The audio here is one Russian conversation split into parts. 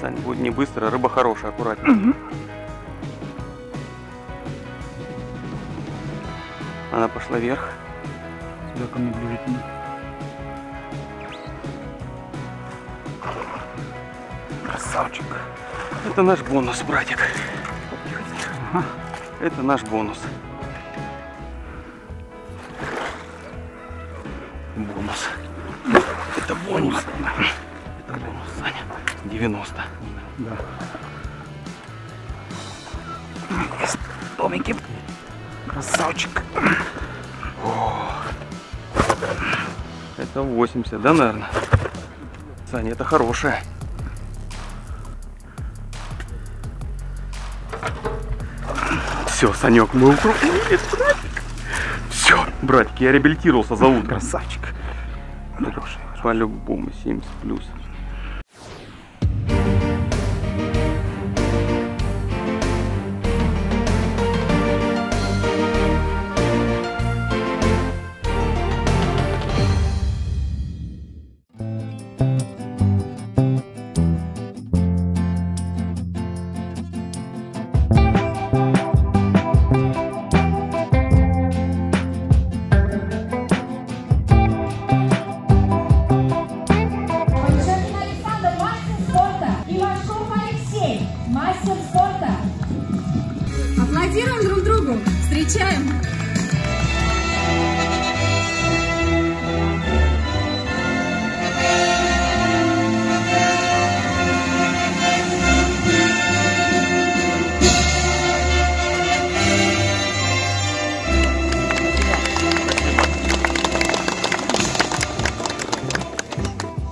Саня, будет не быстро, рыба хорошая, аккуратно. Она пошла вверх. Сюда ко мне ближе тяни. Красавчик. Это наш бонус, братик. Ага. Это наш бонус. Бонус. Это бонус. Бонус. 90. Да. Томики. Красавчик. Это 80, да, наверное? Саня, это хорошая. Все, Санек, мы укрупнили. Все, братик, я реабилитировался за утро. Красавчик. Хороший. По-любому 70 плюс. Аплодируем друг другу. Встречаем.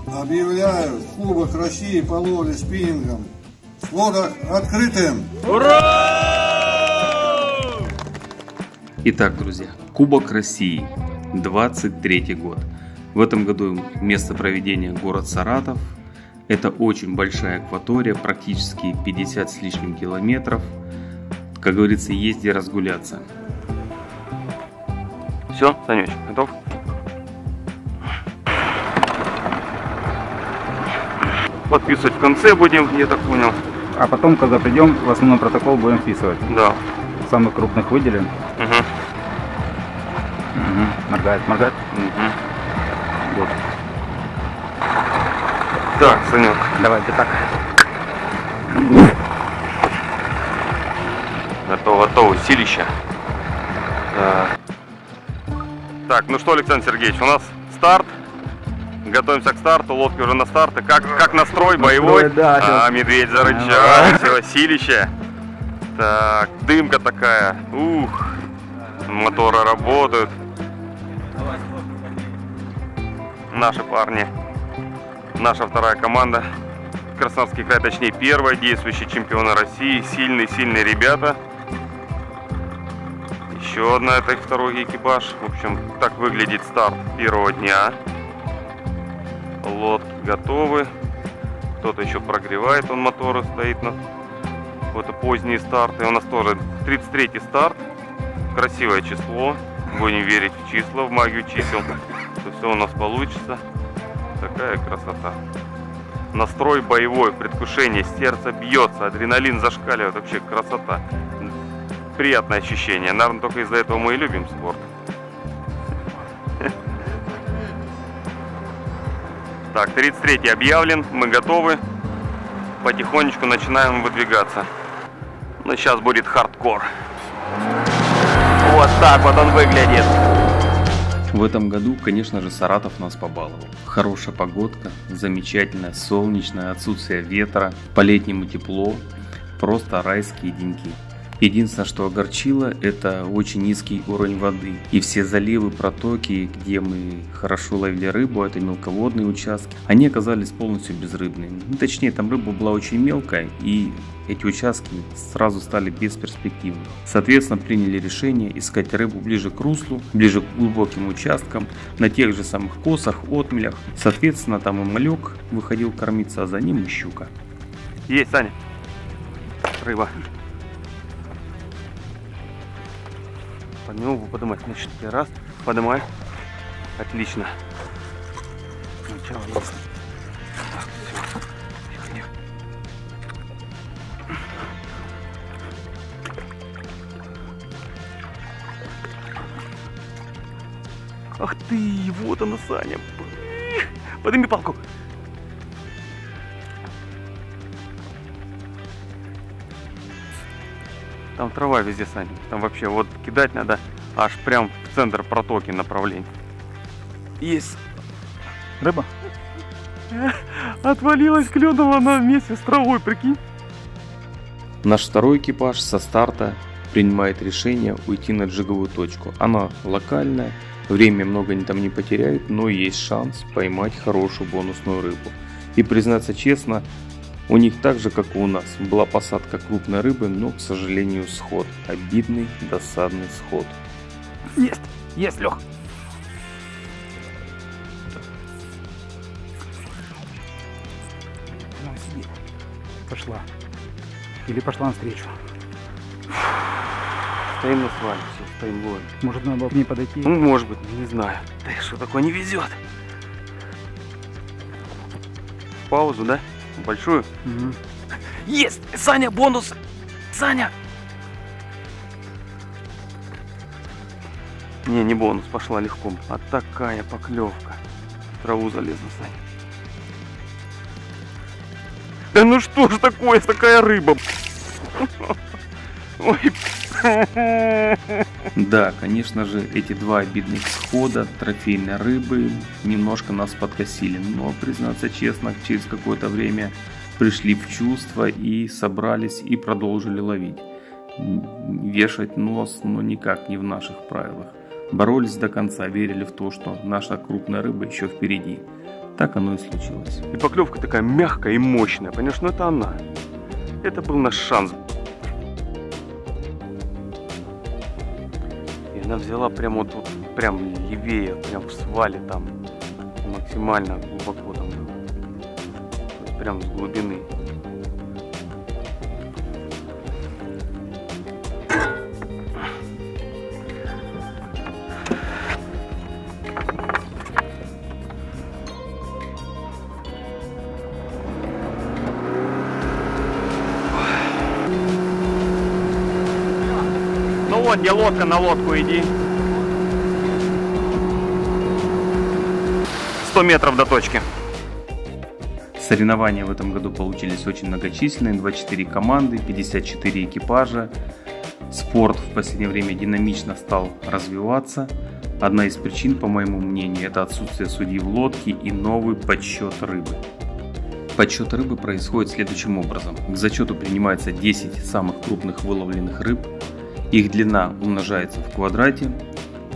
Объявляю Кубок России по ловле спиннингом с лодок открытым. Итак, друзья, Кубок России, 23 год. В этом году место проведения город Саратов. Это очень большая акватория, практически 50 с лишним километров. Как говорится, есть где разгуляться. Все, Санечек, готов? Подписывать в конце будем, я так понял. А потом, когда придем, в основной протокол будем вписывать. Да. Самых крупных выделим. Угу. Моргает, моргает. Угу. Вот. Так, Санек, Давайте так. готово, готово, силища. Так. Так, ну что, Александр Сергеевич, у нас старт. Готовимся к старту, лодки уже на старте. Как, как настрой, боевой? да, а, медведь зарычал, Давай. все, силище. Так, дымка такая. Ух, моторы работают. Наши парни, наша вторая команда. Краснодарский край, точнее первая, действующие чемпионы России. Сильные-сильные ребята. Еще одна, это их второй экипаж. В общем, так выглядит старт первого дня. Лодки готовы. Кто-то еще прогревает, он моторы стоит на это поздние старты. У нас тоже 33 старт. Красивое число. Будем верить в числа, в магию чисел. Что все у нас получится. Такая красота. Настрой боевой, предвкушение, сердце бьется, адреналин зашкаливает. Вообще красота. Приятное ощущение. Наверное, только из-за этого мы и любим спорт. Так, 33 объявлен, мы готовы. Потихонечку начинаем выдвигаться. Но сейчас будет хардкор. Вот так вот он выглядит. В этом году, конечно же, Саратов нас побаловал. Хорошая погодка, замечательная, солнечная, отсутствие ветра, по-летнему тепло, просто райские деньки. Единственное, что огорчило, это очень низкий уровень воды. И все заливы, протоки, где мы хорошо ловили рыбу, это мелководные участки, они оказались полностью безрыбными. Ну, точнее, там рыба была очень мелкая, и эти участки сразу стали бесперспективны. Соответственно, приняли решение искать рыбу ближе к руслу, ближе к глубоким участкам, на тех же самых косах, отмелях. Соответственно, там и малек выходил кормиться, а за ним и щука. Есть, Саня. Рыба. подниму, поднимать на 4 раз, поднимай, отлично. Ну, Сначала нас. Так, все. Тихо, тихо. Ах ты, вот она, Саня. Подними палку. Там трава везде, Саня. Там вообще вот кидать надо аж прям в центр протоки направления. Есть. Рыба? Отвалилась клюнула она вместе с травой, прикинь. Наш второй экипаж со старта принимает решение уйти на джиговую точку. Она локальная, время много они там не потеряют, но есть шанс поймать хорошую бонусную рыбу. И признаться честно, у них так же, как и у нас, была посадка крупной рыбы, но, к сожалению, сход. Обидный, досадный сход. Есть, есть, Лех. Пошла. Или пошла навстречу. Стоим на свале, все, стоим ловим. Может, надо было к ней подойти? Ну, может быть, не знаю. Да что такое не везет? Паузу, да? Большую? Мгм. Есть! Саня, бонус! Саня! Не, не бонус, пошла легко. А такая поклевка. В траву залезла, Саня. Да ну что ж такое, такая рыба? Ой, Да, конечно же, эти два обидных схода трофейной рыбы немножко нас подкосили, но, признаться честно, через какое-то время пришли в чувство и собрались и продолжили ловить. Вешать нос, но никак не в наших правилах. Боролись до конца, верили в то, что наша крупная рыба еще впереди. Так оно и случилось. И поклевка такая мягкая и мощная. Понимаешь, ну это она. Это был наш шанс. Она взяла прямо вот тут, прям левее, прям в свале там. Максимально глубоко там было. Прям с глубины. Вот, где лодка, на лодку иди. 100 метров до точки. Соревнования в этом году получились очень многочисленные, 24 команды, 54 экипажа. Спорт в последнее время динамично стал развиваться. Одна из причин, по моему мнению, это отсутствие судей в лодке и новый подсчет рыбы. Подсчет рыбы происходит следующим образом. К зачету принимается 10 самых крупных выловленных рыб, их длина умножается в квадрате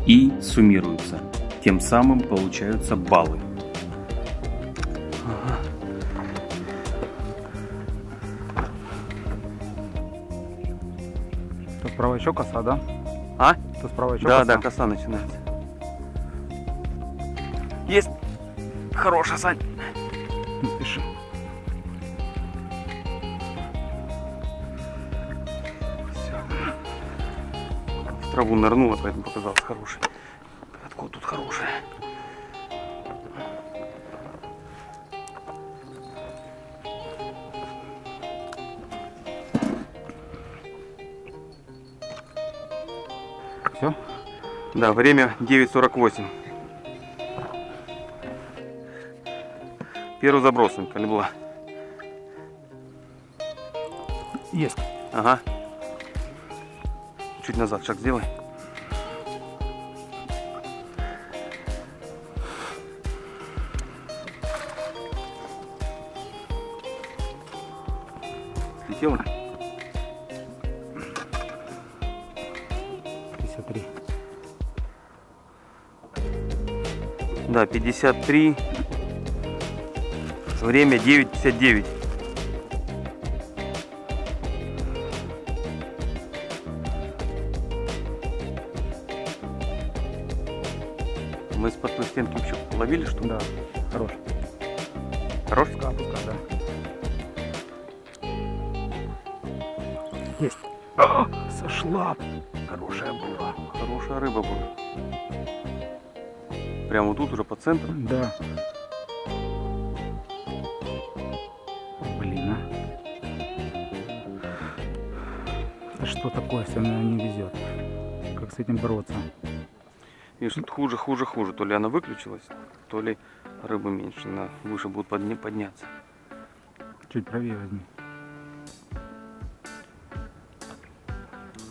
и суммируется. Тем самым получаются баллы. То справа еще коса, да? А? То справа еще Да, коса? да, коса начинается. Есть. Хорошая, Сань. Не спеши. Траву нырнула, поэтому показалось хороший. Откуда тут хорошая? Все? Да, время 9.48. Первый заброс, была. Есть. Ага. Чуть назад шаг сделай. Слетела? 53. Да, 53. Время 9.59. центру. Да. Блин, а. Что такое, если она не везет? Как с этим бороться? Видишь, тут хуже, хуже, хуже. То ли она выключилась, то ли рыбы меньше. На выше будут подня- подняться. Чуть правее возьми.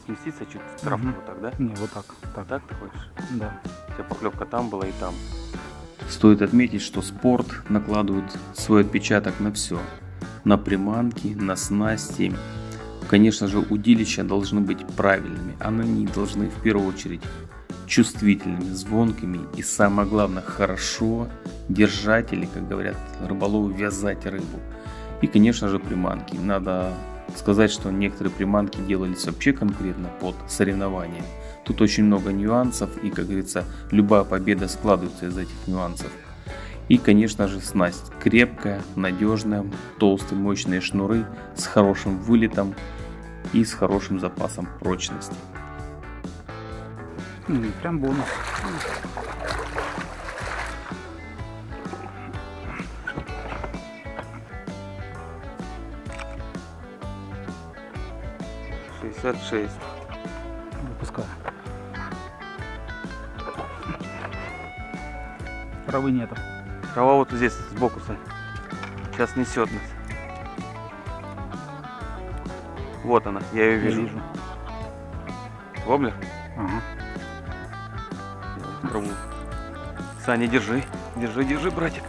Сместиться чуть травку Мгм. вот так, да? Не, вот так. Так, Так ты хочешь? да. У тебя поклевка там была и там. Стоит отметить, что спорт накладывает свой отпечаток на все. На приманки, на снасти. Конечно же, удилища должны быть правильными. Они должны в первую очередь чувствительными, звонкими и самое главное хорошо держать или, как говорят рыболовы, вязать рыбу. И, конечно же, приманки. Надо сказать, что некоторые приманки делались вообще конкретно под соревнования. Тут очень много нюансов и, как говорится, любая победа складывается из этих нюансов. И, конечно же, снасть крепкая, надежная, толстые, мощные шнуры с хорошим вылетом и с хорошим запасом прочности. М, Прям бонус. Шестьдесят шесть. Выпускаю. Травы нету. Трава вот здесь сбоку, Сань. Сейчас несет нас. Вот она, я ее Я вижу. вижу. Воблер? Ага. Траву. Саня, держи. Держи, держи, братик.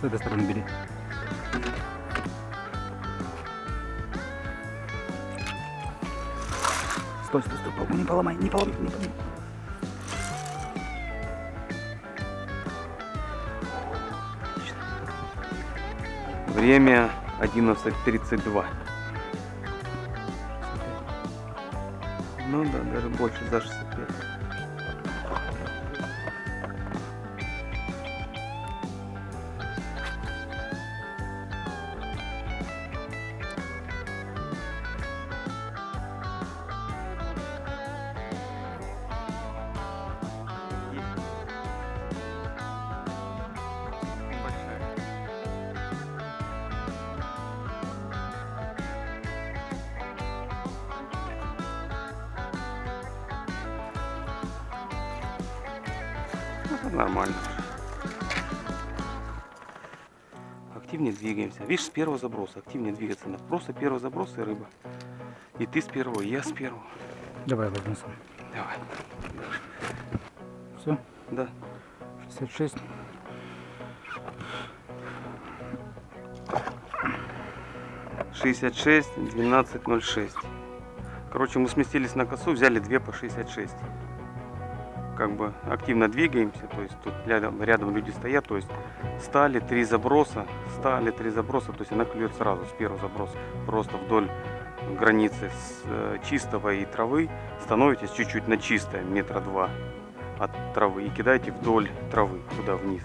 С этой стороны бери. Стой, стой, не поломай, не поломай, не поломай. Время 11.32. Ну да, даже больше, за 65. Видишь, с первого заброса активнее двигаться надо. Просто первый заброс и рыба. И ты с первого, и я с первого. Давай сам. Давай. Все, Да. 66. шестьдесят шесть двенадцать ноль шесть. Короче, мы сместились на косу, взяли две по 66. Как бы активно двигаемся, то есть тут рядом, рядом люди стоят, то есть стали три заброса, стали три заброса, то есть она клюет сразу с первого заброса, просто вдоль границы с э, чистого и травы становитесь чуть-чуть на чистое, метра два от травы и кидаете вдоль травы, туда вниз.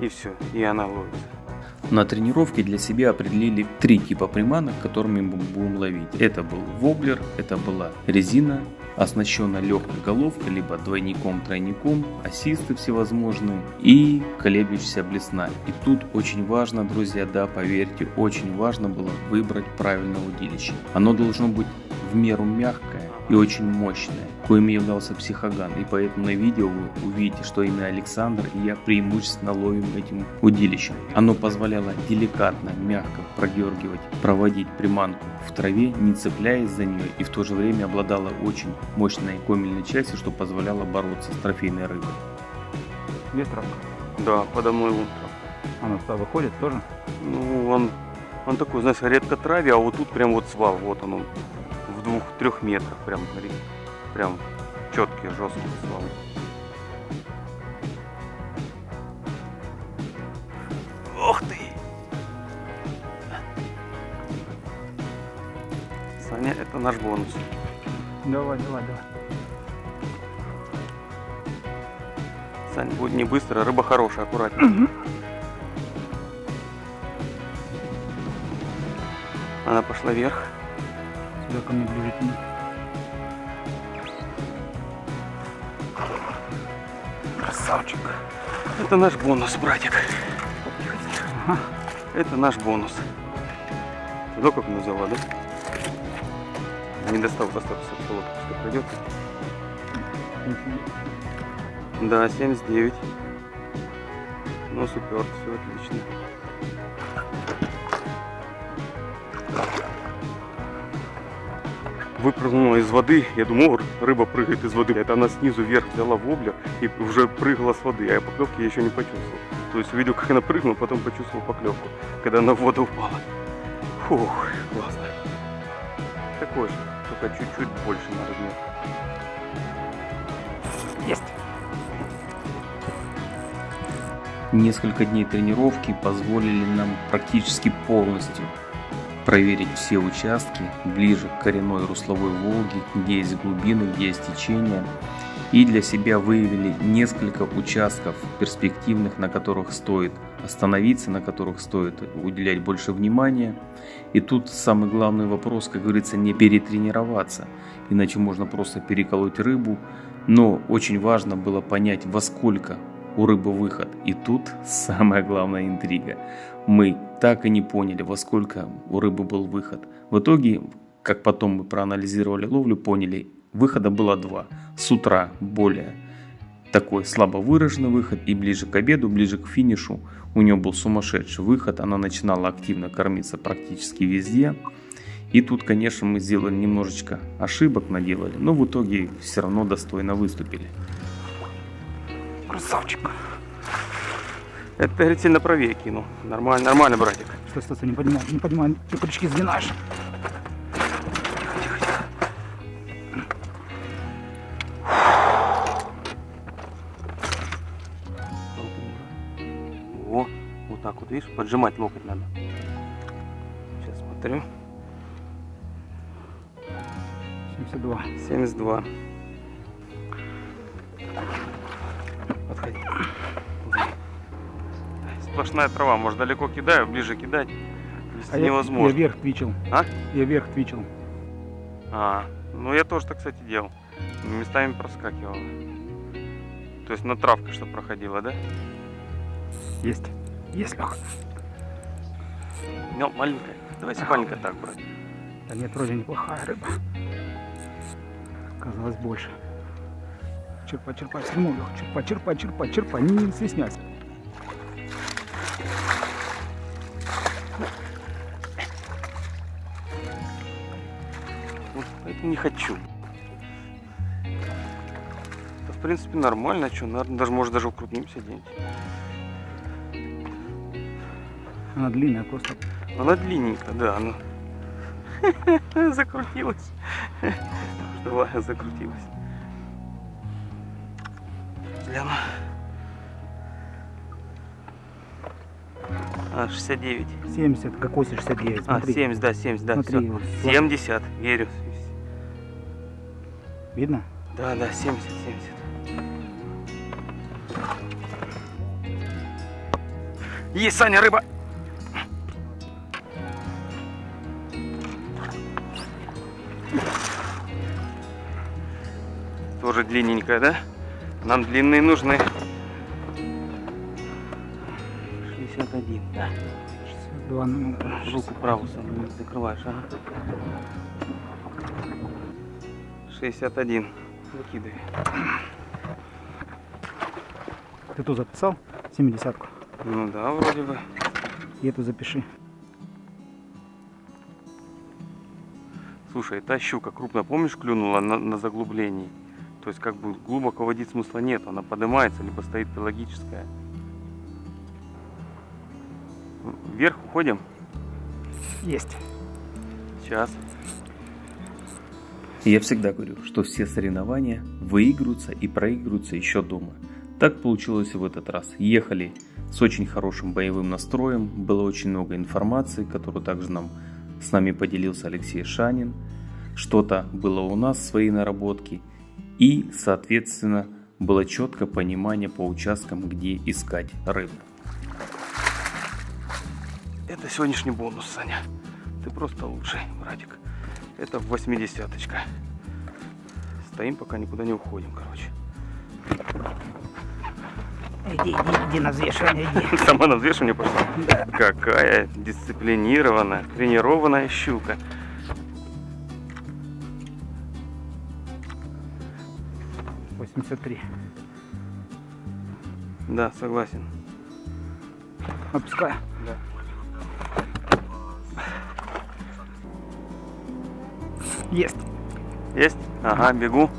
И все, и она ловится. На тренировке для себя определили три типа приманок, которыми мы будем ловить. Это был воблер, это была резина, оснащенная легкой головкой, либо двойником-тройником, ассисты всевозможные и колеблющаяся блесна. И тут очень важно, друзья, да, поверьте, очень важно было выбрать правильное удилище. Оно должно быть в меру мягкое и очень мощное, коим являлся психоган. И поэтому на видео вы увидите, что именно Александр и я преимущественно ловим этим удилищем. Оно позволяло деликатно, мягко продергивать, проводить приманку в траве, не цепляясь за нее, и в то же время обладало очень мощной комельной частью, что позволяло бороться с трофейной рыбой. Травка? Да, подо мной вон Она туда выходит тоже? Ну, он, он такой, знаешь, редко траве, а вот тут прям вот свал, вот он, двух-трех метрах, прям, прям четкий, жесткий свал. Ох ты! Саня, это наш бонус. Давай, давай, давай. Саня, будет не быстро, рыба хорошая, аккуратнее. Она пошла вверх. Сюда ко мне ближе тяни. Красавчик. Это наш бонус, братик. Ага. Это наш бонус. Туда как взяла, да? Не достал, достал, достал, пускай пройдет. Да, 79. Ну, супер, все отлично. Выпрыгнула из воды, я думал, «О, рыба прыгает из воды. Это она снизу вверх взяла воблер и уже прыгала с воды, а я поклевки еще не почувствовал. То есть увидел, как она прыгнула, потом почувствовал поклевку, когда она в воду упала. Фух, классно. Такой же, только чуть-чуть больше на размер. Есть. Несколько дней тренировки позволили нам практически полностью проверить все участки ближе к коренной русловой Волги, где есть глубины, где есть течения. И для себя выявили несколько участков перспективных, на которых стоит остановиться, на которых стоит уделять больше внимания. И тут самый главный вопрос, как говорится, не перетренироваться, иначе можно просто переколоть рыбу. Но очень важно было понять, во сколько у рыбы выход. И тут самая главная интрига. Мы так и не поняли, во сколько у рыбы был выход. В итоге, как потом мы проанализировали ловлю, поняли, выхода было два. С утра более такой слабо выраженный выход и ближе к обеду, ближе к финишу у нее был сумасшедший выход. Она начинала активно кормиться практически везде. И тут, конечно, мы сделали немножечко ошибок, наделали, но в итоге все равно достойно выступили. Красавчик. Это, говорит, сильно правее кинул. Нормально, нормально, братик. Стой, стой, стой, не понимаю, не понимаю. Ты крючки сгинаешь. О, вот так вот, видишь, поджимать локоть надо. Сейчас смотрю. 72. 72. Сплошная трава, может далеко кидаю, ближе кидать. А я, я невозможно. вверх твичил. А? Я вверх твичил. А, ну я тоже так, кстати, делал. Местами проскакивал. То есть на травке что проходила, да? Есть. Есть, Леха. Ну, маленькая. Давайте маленькая так брать. Да нет, вроде неплохая рыба. Казалось больше. Черпай, черпай, сниму, Лех. Черпай, черпай, черпай, черпай. Не, не стесняйся. Поэтому не хочу. Да, в принципе, нормально, что, наверное, даже, может, даже укрупнимся где-нибудь. Она длинная просто. Она длинненькая, да, она закрутилась. Давай, закрутилась. Гляну. 69. 70, какой 69, А, смотри. 70, да, 70, да, Смотри, все. вот, 70, верю. Видно? Да, да, 70, 70. Есть, Саня, рыба! Тоже длинненькая, да? Нам длинные нужны. 62, ну, Руку правую самую закрываешь, ага. 61. Выкидывай. Ты ту записал? 70-ку. Ну да, вроде бы. И эту запиши. Слушай, та щука крупная, помнишь, клюнула на, на заглублении? То есть как бы глубоко водить смысла нет, она поднимается, либо стоит пелагическая. Вверх уходим? Есть. Сейчас. Я всегда говорю, что все соревнования выигрываются и проигрываются еще дома. Так получилось и в этот раз. Ехали с очень хорошим боевым настроем, было очень много информации, которую также нам с нами поделился Алексей Шанин. Что-то было у нас, свои наработки. И, соответственно, было четкое понимание по участкам, где искать рыбу. Это сегодняшний бонус, Саня. Ты просто лучший, братик. Это восьмидесяточка. Стоим, пока никуда не уходим, короче. Иди, иди, иди на взвешивание, иди. Сама на взвешивание пошла? Да. Какая дисциплинированная, тренированная щука. Восемьдесят три. Да, согласен. Опускаю. Есть. Есть? Ага, бегу.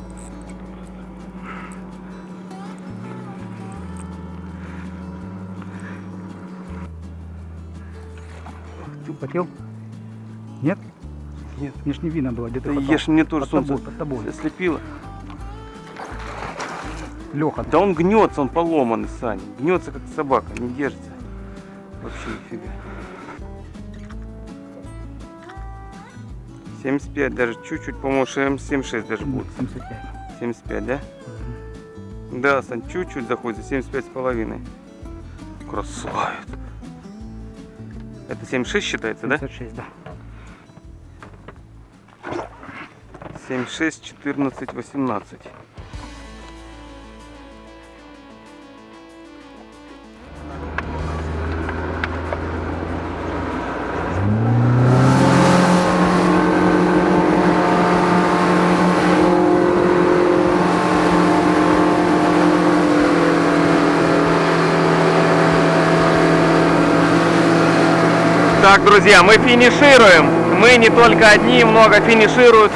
Ты потел? Нет? Нет. Мне ж не видно было, где ты Да хватал. ешь мне тоже Под солнце тобой, под тобой. слепило. Леха, Да он гнется, он поломанный, Саня. Гнется как собака, не держится. Вообще нифига. 75 даже чуть-чуть, по-моему, 76 даже будет. 75. 75, да? Да, Сань, чуть-чуть заходит, за 75 с половиной. Красавец. Это 76 считается, да? 76, да. 76, 14, 18. Друзья, мы финишируем. Мы не только одни, много финишируют.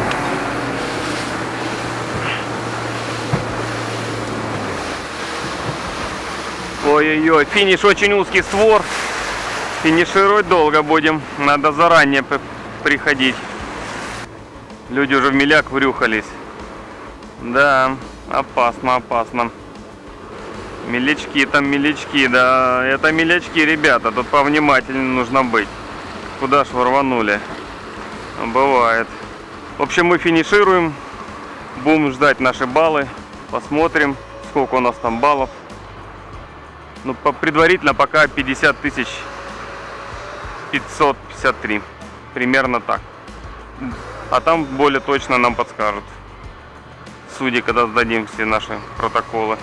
Ой-ой-ой, финиш очень узкий створ. Финишировать долго будем. Надо заранее приходить. Люди уже в миляк врюхались. Да, опасно, опасно. Мелечки там, мелечки, да, это мелечки, ребята, тут повнимательнее нужно быть. Куда ж вы рванули? Бывает. В общем, мы финишируем, будем ждать наши баллы, посмотрим, сколько у нас там баллов. Ну, по- предварительно пока 50 тысяч 553. Примерно так. А там более точно нам подскажут. Судьи, когда сдадим все наши протоколы.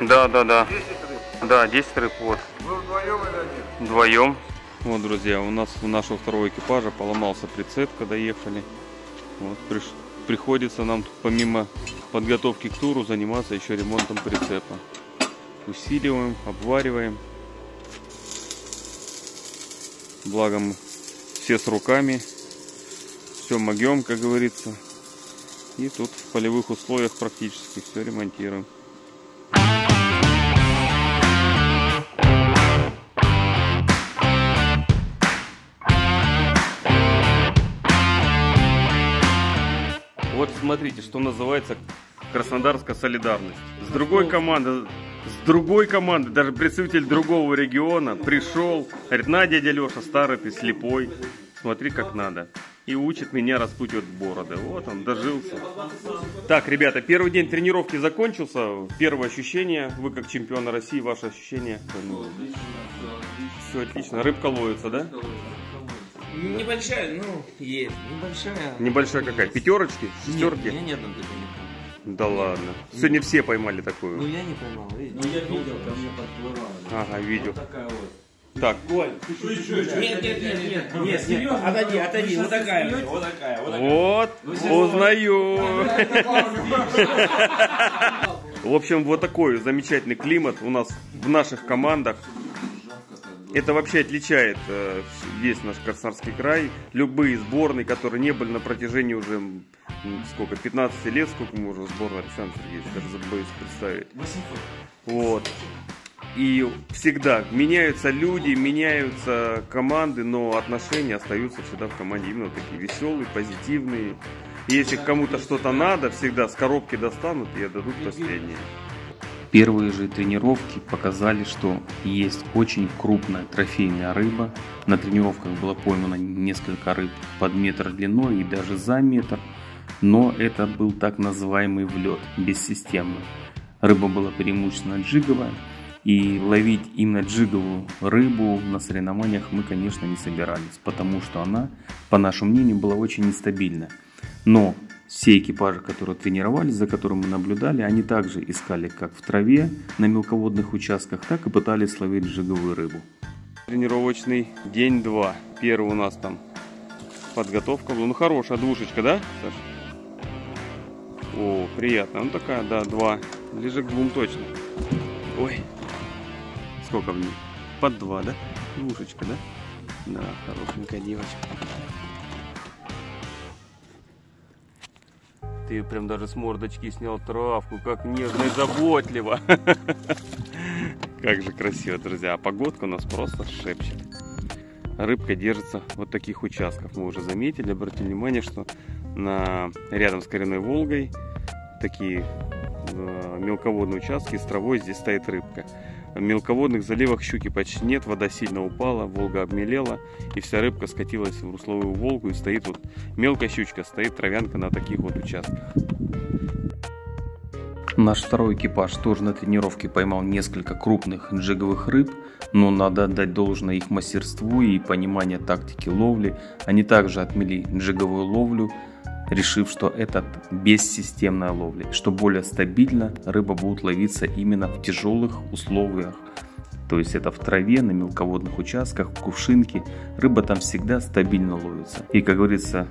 Да, да, да. 10 рыб. Да, 10 рыб, вот. Вы вдвоем или один? Вдвоем. Вот, друзья, у нас у нашего второго экипажа поломался прицеп, когда ехали. Вот, приш- приходится нам тут помимо подготовки к туру заниматься еще ремонтом прицепа. Усиливаем, обвариваем. Благо мы все с руками. Все могем, как говорится. И тут в полевых условиях практически все ремонтируем. Вот смотрите, что называется Краснодарская солидарность. С другой команды, с другой команды, даже представитель другого региона пришел, говорит, на, дядя Леша, старый ты слепой, смотри как надо. И учит меня распутивать бороды. Вот он, дожился. Так, ребята, первый день тренировки закончился. Первое ощущение, вы как чемпиона России, ваши ощущения? Все отлично. Рыбка ловится, да? Небольшая, ну, есть. Небольшая. Небольшая какая? Пятерочки? Шестерки? Нет, я ни одной такой не. Да ладно. Сегодня все поймали Ну, такую. я не поймал. видите? Ну я видел, ко мне подплывала. Ага, видел. Такая вот. Так, Нет, нет, нет, нет, нет, нет, отойди, отойди, вот такая, вот. Вот такая, вот такая. вот, узнаю. В общем, вот такой замечательный климат у нас в наших командах. Это вообще отличает э, весь наш Краснодарский край. Любые сборные, которые не были на протяжении уже сколько, 15 лет, сколько мы уже в сборной, Александр Сергеевич, даже боюсь представить. Вот. И всегда меняются люди, меняются команды, но отношения остаются всегда в команде именно такие веселые, позитивные. И если кому-то что-то надо, всегда с коробки достанут и отдадут последнее. Первые же тренировки показали, что есть очень крупная трофейная рыба. На тренировках было поймано несколько рыб под метр длиной и даже за метр. Но это был так называемый влет, бессистемный. Рыба была преимущественно джиговая. И ловить именно джиговую рыбу на соревнованиях мы, конечно, не собирались, потому что она, по нашему мнению, была очень нестабильна. Но Все экипажи, которые тренировались, за которыми мы наблюдали, они также искали как в траве на мелководных участках, так и пытались ловить жиговую рыбу. Тренировочный день 2. Первый у нас там подготовка. Ну, хорошая двушечка, да, Саша? О, приятно. Ну, такая, да, два. Ближе к двум точно. Ой. Сколько в ней? Под два, да? Двушечка, да? Да, хорошенькая девочка. Ты прям даже с мордочки снял травку, как нежно и заботливо. Как же красиво, друзья. А погодка у нас просто шепчет. Рыбка держится вот таких участков. Мы уже заметили, обратили внимание, что на, рядом с коренной Волгой такие э, мелководные участки с травой здесь стоит рыбка. В мелководных заливах щуки почти нет, вода сильно упала, Волга обмелела, и вся рыбка скатилась в русловую Волгу, и стоит вот мелкая щучка, стоит травянка на таких вот участках. Наш второй экипаж тоже на тренировке поймал несколько крупных джиговых рыб, но надо отдать должное их мастерству и пониманию тактики ловли. Они также отмели джиговую ловлю, решив, что это бессистемная ловля, что более стабильно рыба будет ловиться именно в тяжелых условиях. То есть это в траве, на мелководных участках, в кувшинке. Рыба там всегда стабильно ловится. И, как говорится,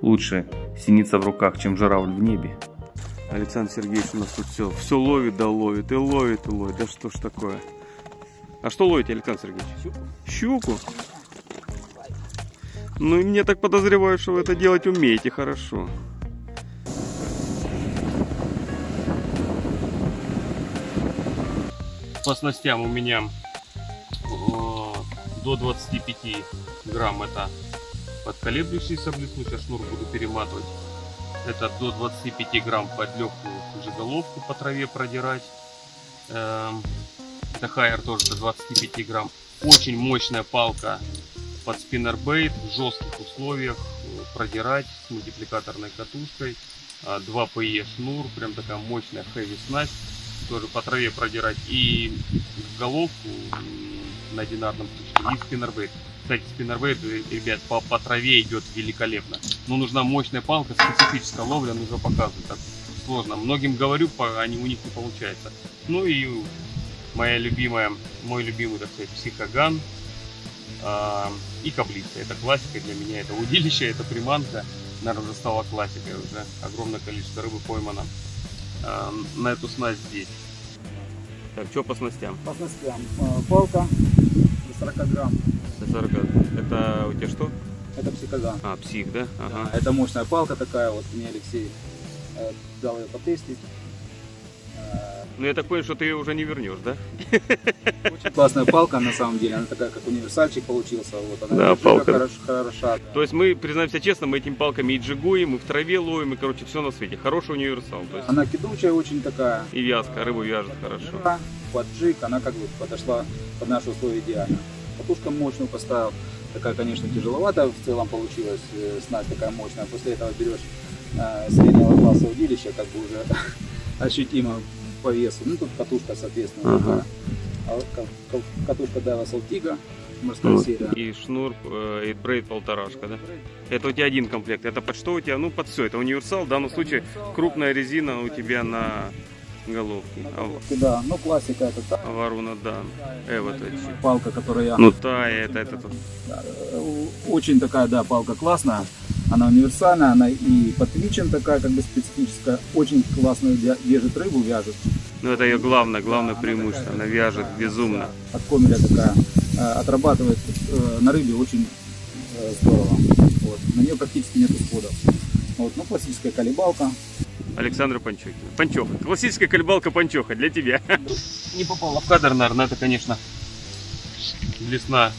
лучше синица в руках, чем журавль в небе. Александр Сергеевич у нас тут все, все ловит, да ловит, и ловит, и ловит. Да что ж такое? А что ловите, Александр Сергеевич? Щуку. Щуку? Ну, и мне так подозреваю, что вы это делать умеете хорошо. По снастям у меня до 25 грамм это подколеблющийся блеснуть, а шнур буду перематывать. Это до 25 грамм под легкую жиголовку по траве продирать. Эм, это хайер тоже до 25 грамм. Очень мощная палка под спиннербейт в жестких условиях э, продирать с мультипликаторной катушкой. 2 PE шнур, прям такая мощная heavy снасть. Тоже по траве продирать жиголовку на одинарном крючке и спиннербейт. Кстати, спиннербейт, э, ребят, по, по траве идет великолепно. Но нужна мощная палка, специфическая ловля, нужно показывать. Так сложно. Многим говорю, они, у них не получается. Ну и моя любимая, мой любимый, так сказать, психоган э, и каблица. Это классика для меня, это удилище, это приманка. Наверное, уже стала классикой, уже огромное количество рыбы поймано э, на эту снасть здесь. Так, что по снастям? По снастям. Палка до 40 грамм. До 40. Это у тебя что? Это психоган. А, псих, да? Ага. Да, это мощная палка такая, вот мне Алексей э, дал ее потестить. Ну, я так понял, что ты ее уже не вернешь, да? Очень классная палка, на самом деле, она такая, как универсальчик получился. Вот она Да, палка. Хорош, хороша. да. То есть мы, признаемся честно, мы этими палками и джигуем, и в траве ловим, и, короче, все на свете. Хороший универсал. То есть Она кидучая очень такая. и вязка, рыбу вяжет хорошо. Да, Под джиг она как бы подошла под наши условия идеально. Катушка мощную поставил. Такая, конечно, тяжеловато в целом получилась. э, Снасть такая мощная. После этого берешь э, среднего класса удилища, как бы уже ощутимо по весу. Ну, тут катушка, соответственно, Ага. такая. А вот ка- ка- катушка Daiwa Saltiga, морская Вот. серия. И шнур, э, и брейд полторашка, да? Это у тебя один комплект. Это под что у тебя? Ну, под все. Это универсал. В данном случае крупная резина у тебя на головке. А в- Да, ну классика это та Варуна, да. Эва, то есть. палка, которая я Ну, та, это, это, это. Э, Очень такая, да, палка классная. Она универсальная, она и подвичин такая, как бы специфическая. Очень классно дя- держит рыбу, вяжет. Ну, это ее главное, главное преимущество. Она вяжет безумно. От комеля такая. Э, Отрабатывает э, на рыбе очень э, здорово. Вот. На нее практически нет исходов. Вот. Ну, классическая колебалка. Александра Панчохина. Панчоха. Классическая колебалка Панчоха для тебя. Не попала в кадр, наверное, это, конечно, лесна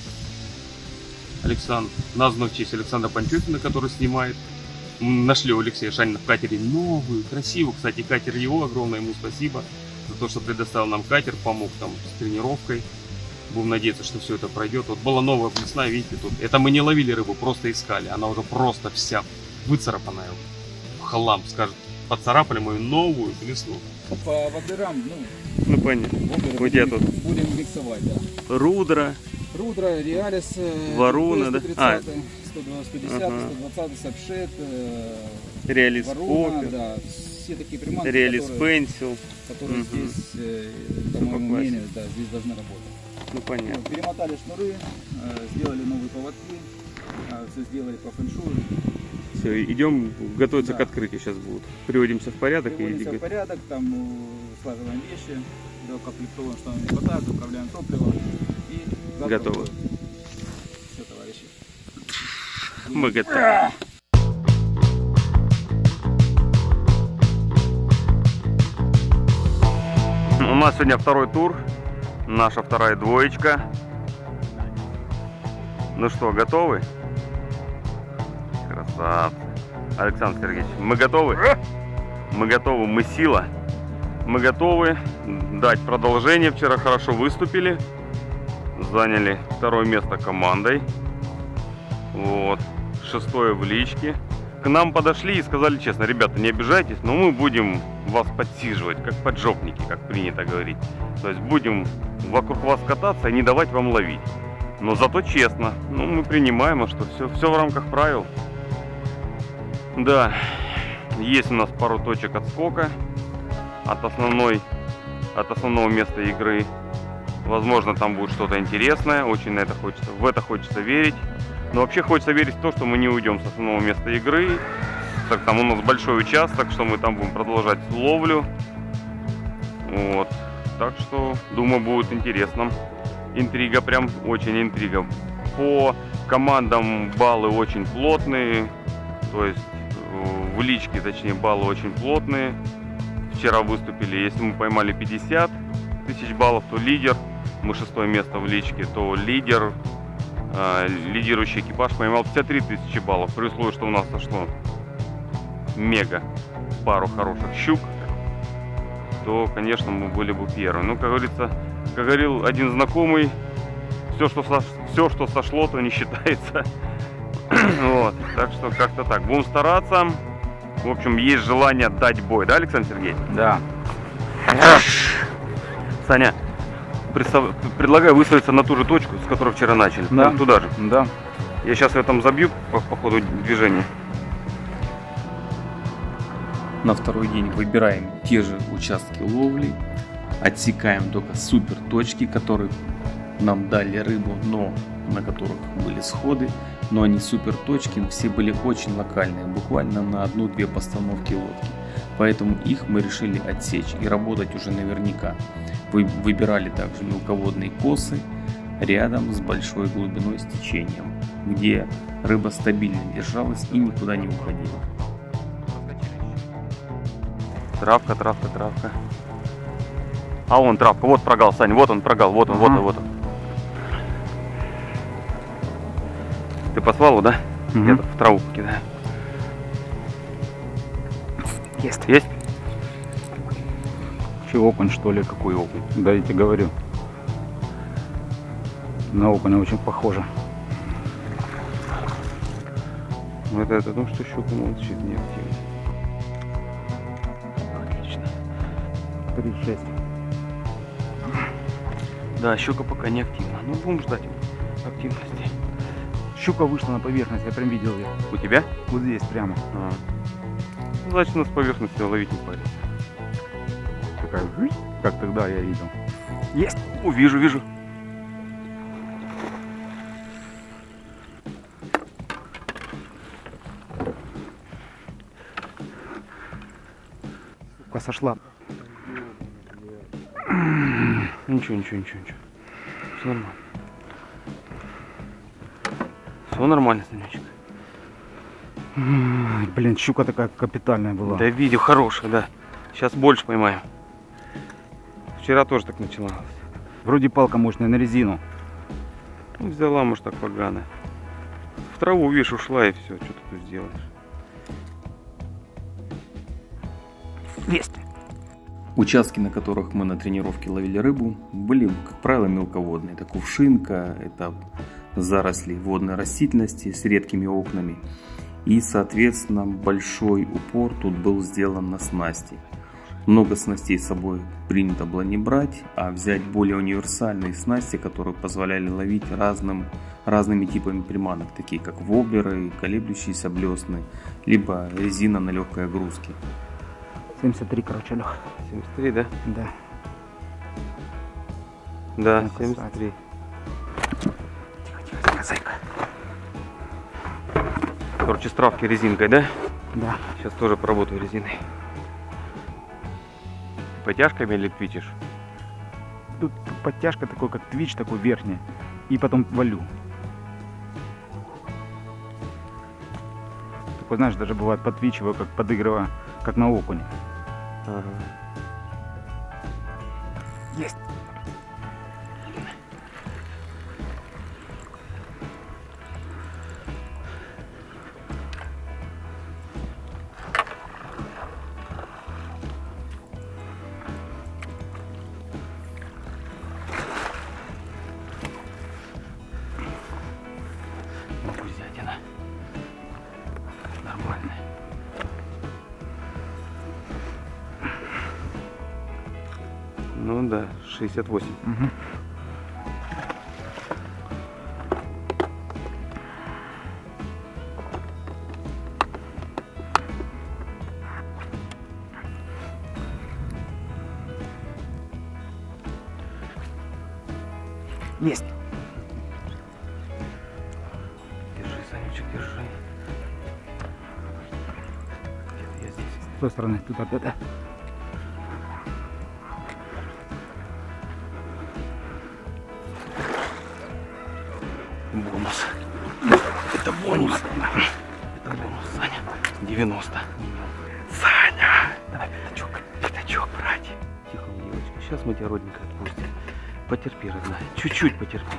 Александр, названа в честь Александра Панчохина, который снимает. Нашли у Алексея Шанина в катере новую, красивую. Кстати, катер его, огромное ему спасибо за то, что предоставил нам катер, помог там с тренировкой. Будем надеяться, что все это пройдет. Вот была новая блесна, видите, тут. Это мы не ловили рыбу, просто искали. Она уже просто вся выцарапанная в хлам, скажет. Поцарапали мою новую блесну. По водырам, ну, Ну понятно. тебя будем- тут будем миксовать, да. рудра, Рудра, Реалис, э, Варуна, да? 130, А. 120, Ага. 120, Сапшет, э, Реалис Варуна, Поппер, да, все такие приманки, Реалис которые, Пенсил. которые Мгм. здесь, э, по моему мнению, да, здесь должны работать. Ну понятно. Вот, перемотали шнуры, сделали новые поводки, все сделали по фэншую. Все, идем готовиться Да. к открытию сейчас будут. Приводимся в порядок и Приводимся в двигаем. порядок, там слаживаем вещи, доукомплектуем, что нам не хватает, управляем топливо и будет. Все, товарищи. Мы готовы. У нас сегодня второй тур, наша вторая двоечка. Ну что, готовы? Красавцы. Александр Сергеевич, мы готовы? Мы готовы, мы сила. Мы готовы дать продолжение. Вчера хорошо выступили. Заняли второе место командой. Вот. Шестое в личке. К нам подошли и сказали честно, ребята, не обижайтесь, но мы будем вас подсиживать, как поджопники, как принято говорить. То есть будем вокруг вас кататься и не давать вам ловить. Но зато честно. Ну, мы принимаем, а что все, все в рамках правил. Да, есть у нас пару точек отскока от основной, от основного места игры. Возможно, там будет что-то интересное. Очень на это хочется, в это хочется верить. Но вообще хочется верить в то, что мы не уйдем с основного места игры. Так там у нас большой участок, что мы там будем продолжать ловлю. Вот. Так что, думаю, будет интересно. Интрига, прям очень интрига. По командам баллы очень плотные. То есть в личке, точнее, баллы очень плотные. Вчера выступили, если мы поймали 50 тысяч баллов, то лидер, мы шестое место в личке, то лидер, э, лидирующий экипаж поймал 53 тысячи баллов. При условии, что у нас сошло мега пару хороших щук, то, конечно, мы были бы первые. Ну, как говорится, как говорил один знакомый, все, что, со- все, что сошло, то не считается. Вот, так что как-то так. Будем стараться. В общем, есть желание дать бой, да, Александр Сергеевич? Да. Саня, предлагаю выставиться на ту же точку, с которой вчера начали. Да. Ну, Туда же. Да. Я сейчас ее там забью по, по ходу движения. На второй день выбираем те же участки ловли, отсекаем только супер точки, которые нам дали рыбу, но на которых были сходы, но они супер точки, все были очень локальные, буквально на одну-две постановки лодки. Поэтому их мы решили отсечь и работать уже наверняка. Вы, выбирали также мелководные косы рядом с большой глубиной с течением, где рыба стабильно держалась и никуда не уходила. Травка, травка, травка. А вон травка, вот прогал, Сань, вот он прогал, вот он, вот он, вот он. Ты по свалу, да? Мгм. Я в траву покидаю. Есть. Есть? Че, окунь, что ли? Какой окунь? Да, я тебе говорю. На окуня очень похоже. Ну это, это ну что щука молчит, не активно. Отлично. 3-6. Да, щука пока не активна. Ну будем ждать активности. Щука вышла на поверхность, я прям видел ее. У тебя? Вот здесь прямо. А. Нас с поверхности ловить не парится. Такая, как тогда я видел. Есть! О, вижу, вижу. Сука, сошла. Ничего, ничего, ничего, ничего. Все нормально. Все нормально, Санечек. Блин, щука такая капитальная была. Да видео хорошее, да. Сейчас больше поймаем. Вчера тоже так начиналось. Вроде палка мощная на резину. Ну, взяла, может, так погано. В траву, видишь, ушла и все. Что ты тут сделаешь? Есть. Участки, на которых мы на тренировке ловили рыбу, были, как правило, мелководные. Это кувшинка, это заросли водной растительности с редкими окнами. И, соответственно, большой упор тут был сделан на снасти. Много снастей с собой принято было не брать, а взять более универсальные снасти, которые позволяли ловить разным, разными типами приманок, такие как воблеры, колеблющиеся блесны, либо резина на легкой огрузке. 73, короче, Лех. 73, да? Да. Да, Ну, 73. Тихо, тихо, тихо, зайка. Короче, с травки резинкой, да? Да. Сейчас тоже поработаю резиной. Потяжками или твичишь? Тут подтяжка такой, как твич, такой верхний. И потом валю. Такой, знаешь, даже бывает подвичиваю, как подыгрываю, как на окуне. Ага. Есть. 68. Мгм. Есть. Держи, Санечек, держи. Я здесь. С той стороны, тут от Чуть-чуть потерпи.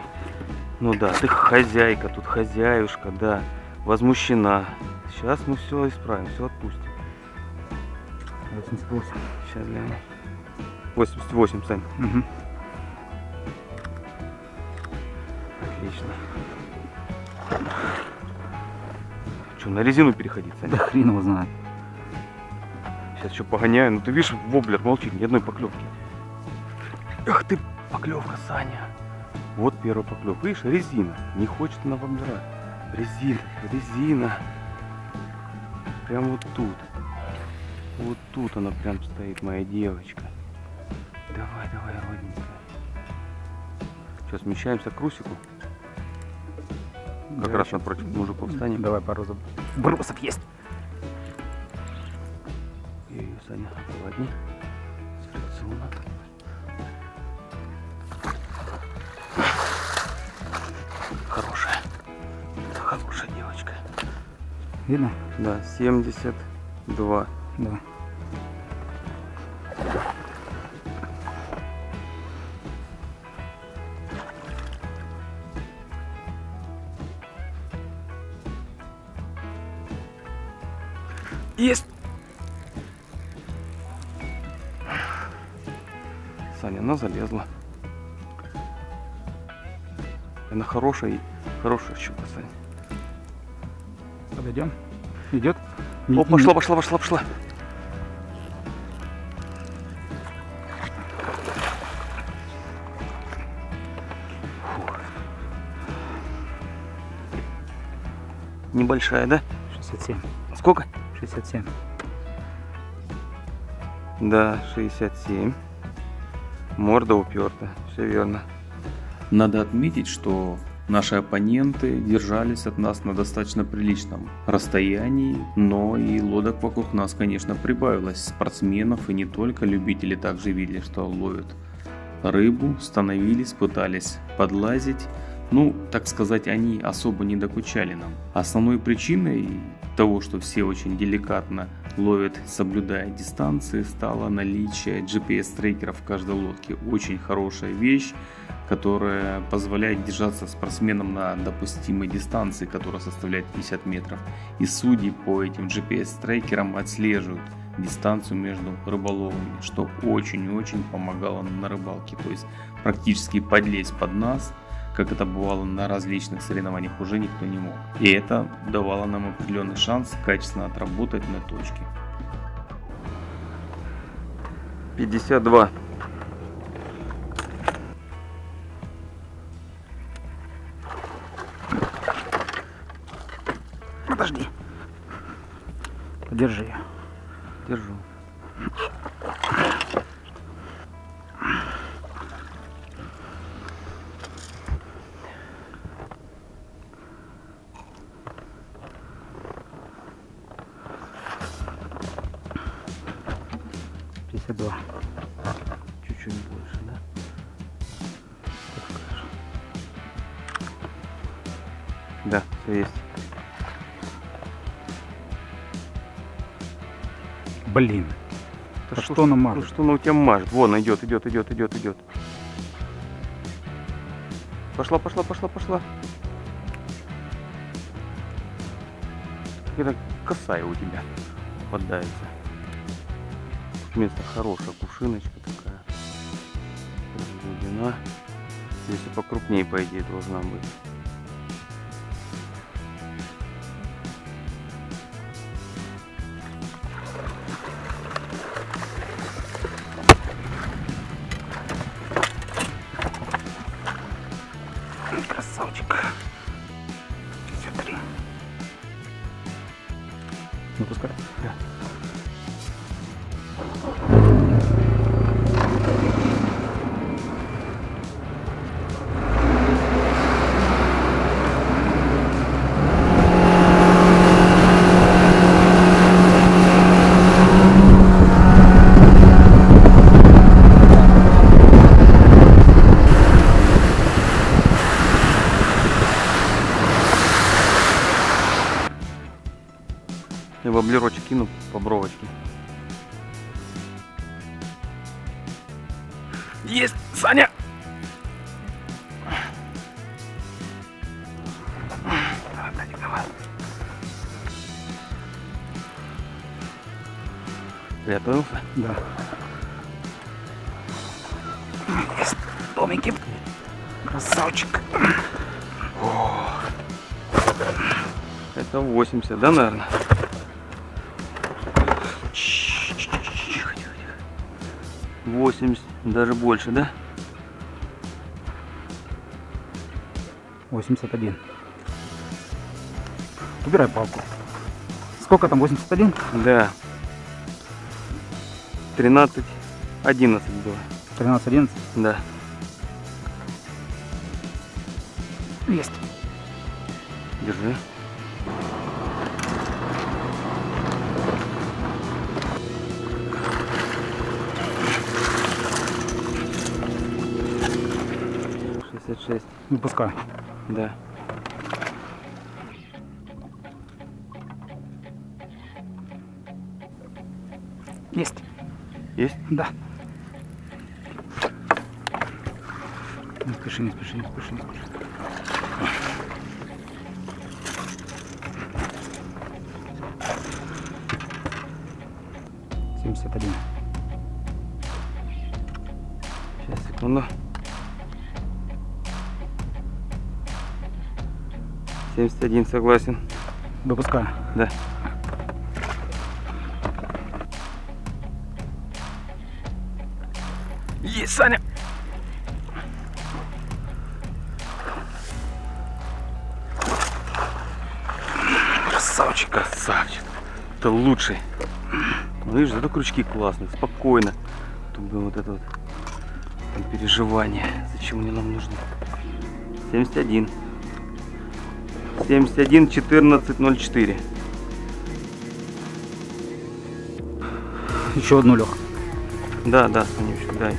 Ну да, ты хозяйка, тут хозяюшка, да. Возмущена. Сейчас мы все исправим, все отпустим. 88. Сейчас глянем. 88, Сань. Мгм. Отлично. Что, на резину переходить, Сань? Да хрен его знает. Сейчас еще погоняю. Ну ты видишь, воблер молчит, ни одной поклевки. Эх ты, поклевка, Саня. Вот первая поклевка. Видишь, резина. Не хочет она воблера. Резина, резина. Прям вот тут. Вот тут она прям стоит, моя девочка. Давай, давай, родненькая. Сейчас смещаемся к Русику. Как раз щас. напротив мужиков встанем. Давай пару заб... бросов есть. Ее, Саня, ладней. Видно? Да, 72. Да. Есть! Саня, она залезла. Она хорошая, хорошая щука, Саня. Подойдем. Идет? О, пошла, пошла, пошла, пошла. Фух. Небольшая, да? 67. Сколько? 67. Да, 67. Морда уперта. Все верно. Надо отметить, что наши оппоненты держались от нас на достаточно приличном расстоянии, но и лодок вокруг нас, конечно, прибавилось. Спортсменов и не только любители также видели, что ловят рыбу, становились, пытались подлазить. Ну, так сказать, они особо не докучали нам. Основной причиной того, что все очень деликатно ловят, соблюдая дистанции, стало наличие GPS-трекеров в каждой лодке. Очень хорошая вещь, которая позволяет держаться спортсменам на допустимой дистанции, которая составляет 50 метров. И судьи по этим GPS-трекерам отслеживают дистанцию между рыболовами, что очень-очень помогало на рыбалке. То есть практически подлезть под нас, как это бывало на различных соревнованиях, уже никто не мог. И это давало нам определенный шанс качественно отработать на точке. 52. Подожди. Подержи ее. Держу. Блин. Да А что она мажет? Ну что она у тебя мажет? Вон, идет, идет, идет, идет, идет. Пошла, пошла, пошла, пошла. Это косая у тебя попадается. Место хорошее, кувшиночка такая. Глубина. Здесь и покрупнее, по идее, должна быть. Воблерочек кину по бровочке. Есть, Саня! Приготовился? Да. Тоненький. Красавчик. Это 80, да, наверное? Даже больше, да? 81. Убирай палку. Сколько там? 81? Да. 13, 11 было. 13, 11? Да. Есть. Держи. Шестьдесят шесть. Выпускай. Да. Есть. Есть? Да. Не спеши, не спеши, не спеши, не спеши. Семьдесят один. Сейчас, секунду. 71 согласен. Выпускай. Да. Есть, Саня! Красавчик. Красавчик. Это лучший. Ну, видишь, зато крючки классные, спокойно. Тут было вот это вот переживание. Зачем они нам нужны? 71. 71 14 04. Еще одну, Лех. Да, да, Санечка, да.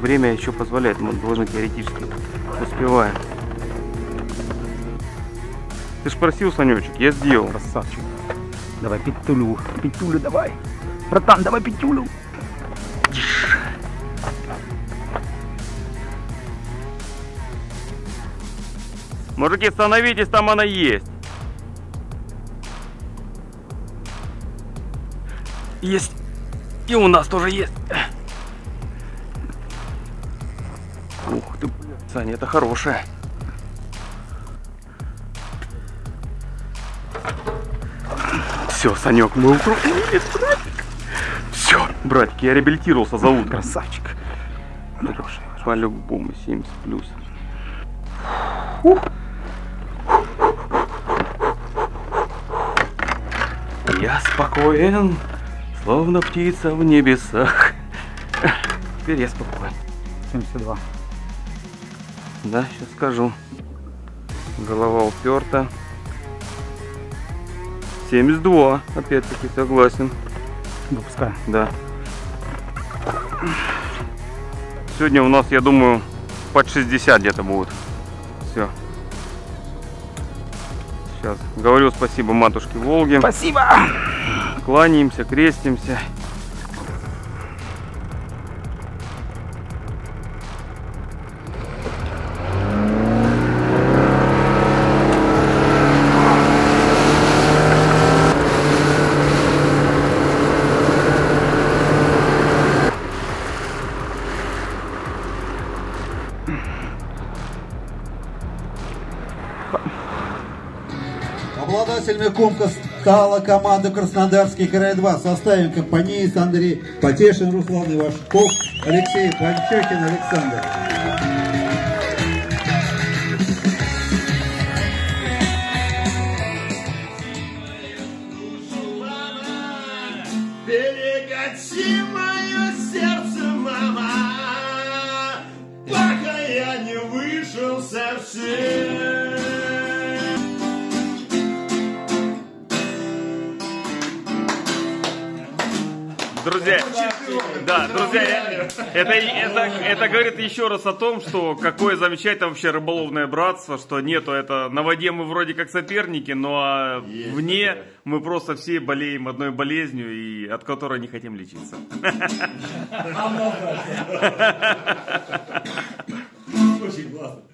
Время еще позволяет, мы должны теоретически. Успеваем. Ты ж просил, Санечек, я сделал. Красавчик. Давай петулю. Петулю давай. Братан, давай петулю. Мужики, становитесь, там она есть. Есть. И у нас тоже есть. Ух ты, Саня, это хорошая. Все, Санек, мы укрупнили трафик. Все, братики, я реабилитировался за утро. Красавчик. По-любому 70 плюс. Я спокоен, словно птица в небесах. Теперь я спокоен. 72. Да, сейчас скажу. Голова уперта. 72, опять-таки согласен. Выпускаю. Да. Сегодня у нас, я думаю, под 60 где-то будет. Сейчас. Говорю спасибо матушке Волге. Спасибо. Кланяемся, крестимся. Кубка стала команда Краснодарский край 2 в составе компании Андрей Потешин, Руслан Ивашков, Алексей Панчокин, Александр. Друзья, да, друзья, это, это, это говорит еще раз о том, что какое замечательное вообще рыболовное братство, что нету это, на воде мы вроде как соперники, но а вне мы просто все болеем одной болезнью, и от которой не хотим лечиться. Очень классно.